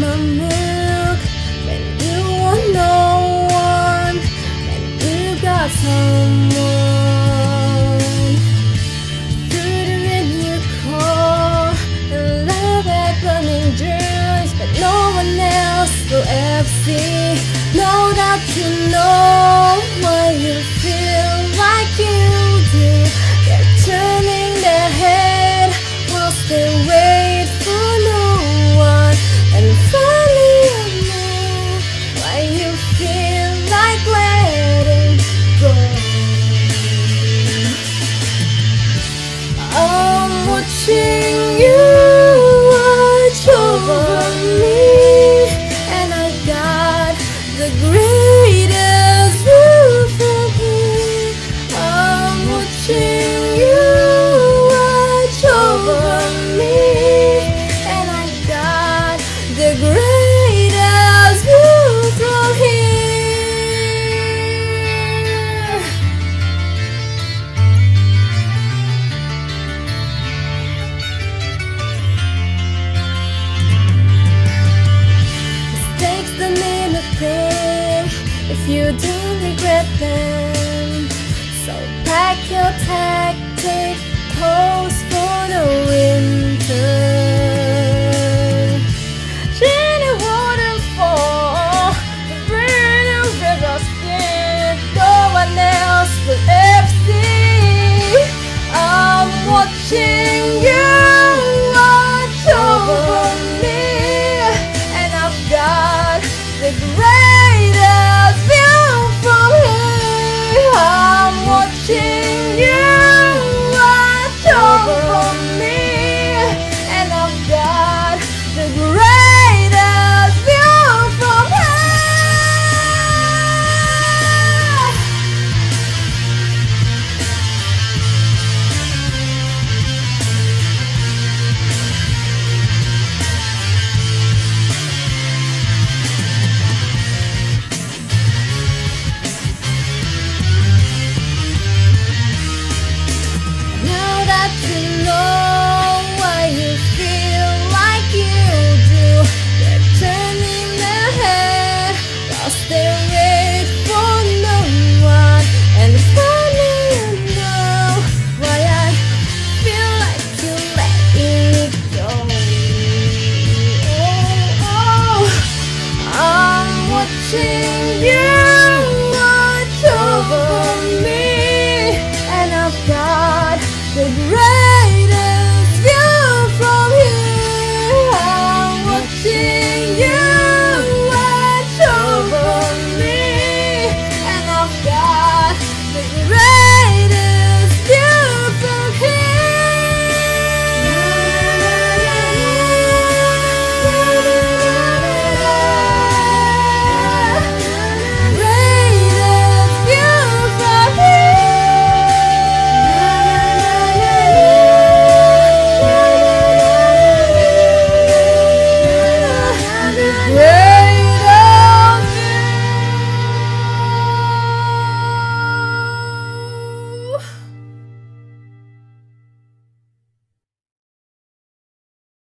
my milk when you want no one, when you got someone. Call love dreams, but no one else will ever see. You know. you don't regret them. So pack your tactic,